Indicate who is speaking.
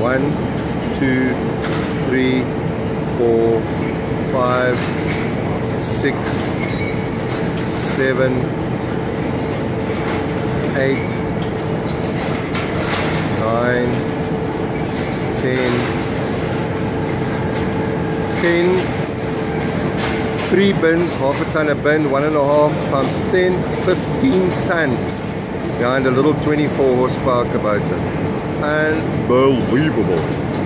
Speaker 1: One, two, three, four, five, six, seven, eight, nine, ten, ten. Three bins, half a ton a bin, one and a half times ten, fifteen tons behind a little 24 horsepower Kubota. Unbelievable.